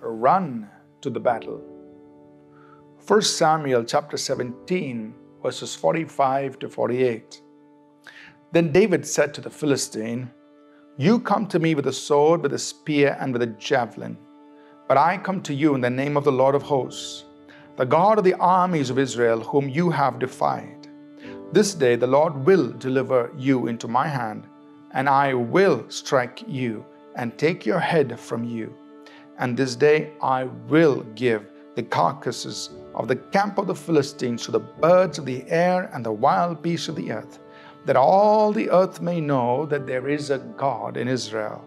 run to the battle. 1 Samuel chapter 17, verses 45 to 48. Then David said to the Philistine, You come to me with a sword, with a spear, and with a javelin, but I come to you in the name of the Lord of hosts, the God of the armies of Israel, whom you have defied. This day the Lord will deliver you into my hand, and I will strike you and take your head from you. And this day I will give the carcasses of the camp of the Philistines to the birds of the air and the wild beasts of the earth, that all the earth may know that there is a God in Israel.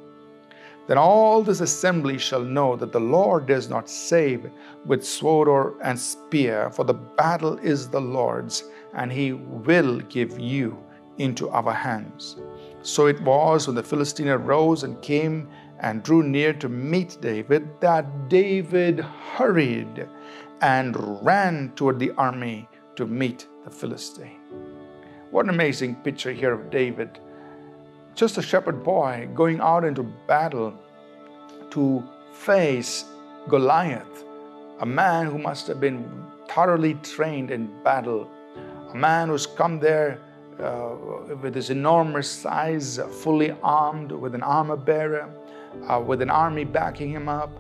Then all this assembly shall know that the Lord does not save with sword or and spear, for the battle is the Lord's, and he will give you into our hands. So it was when the Philistine arose and came and drew near to meet David that David hurried and ran toward the army to meet the Philistine. What an amazing picture here of David. Just a shepherd boy going out into battle to face Goliath, a man who must have been thoroughly trained in battle, a man who's come there uh, with his enormous size, fully armed, with an armor bearer, uh, with an army backing him up.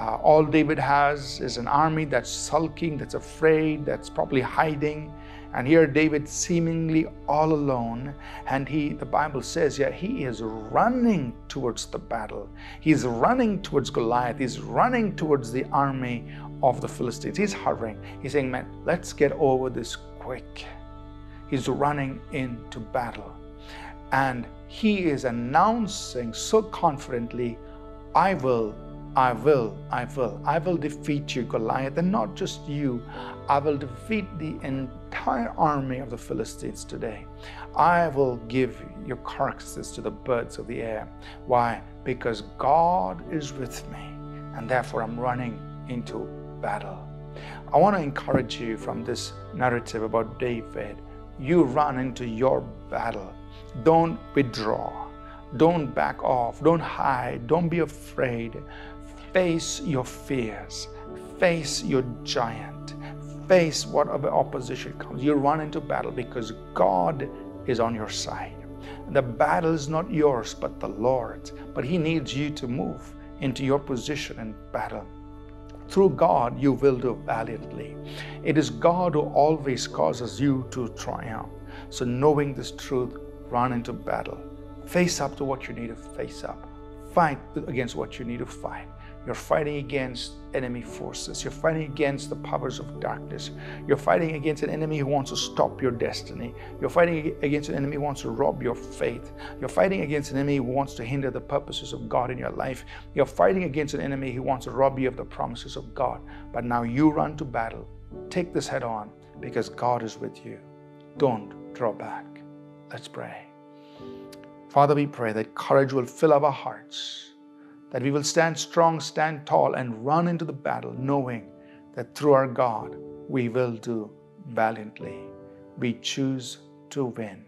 Uh, all David has is an army that's sulking, that's afraid, that's probably hiding. And here David seemingly all alone. And he, the Bible says, yeah, he is running towards the battle. He's running towards Goliath. He's running towards the army of the Philistines. He's hurrying. He's saying, man, let's get over this quick. He's running into battle. And he is announcing so confidently, I will, I will, I will, I will defeat you, Goliath, and not just you. I will defeat the entire army of the Philistines today. I will give your carcasses to the birds of the air. Why? Because God is with me, and therefore I'm running into battle. I want to encourage you from this narrative about David. You run into your battle don't withdraw. Don't back off. Don't hide. Don't be afraid. Face your fears. Face your giant. Face whatever opposition comes. You run into battle because God is on your side. The battle is not yours, but the Lord's. But He needs you to move into your position in battle. Through God, you will do valiantly. It is God who always causes you to triumph. So, knowing this truth, run into battle. Face up to what you need to face up. Fight against what you need to fight. You're fighting against enemy forces. You're fighting against the powers of darkness. You're fighting against an enemy who wants to stop your destiny. You're fighting against an enemy who wants to rob your faith. You're fighting against an enemy who wants to hinder the purposes of God in your life. You're fighting against an enemy who wants to rob you of the promises of God. But now you run to battle. Take this head on because God is with you. Don't draw back. Let's pray. Father, we pray that courage will fill our hearts, that we will stand strong, stand tall, and run into the battle, knowing that through our God we will do valiantly. We choose to win.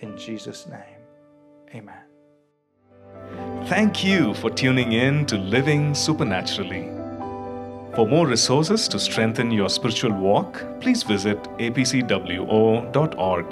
In Jesus' name, amen. Thank you for tuning in to Living Supernaturally. For more resources to strengthen your spiritual walk, please visit apcwo.org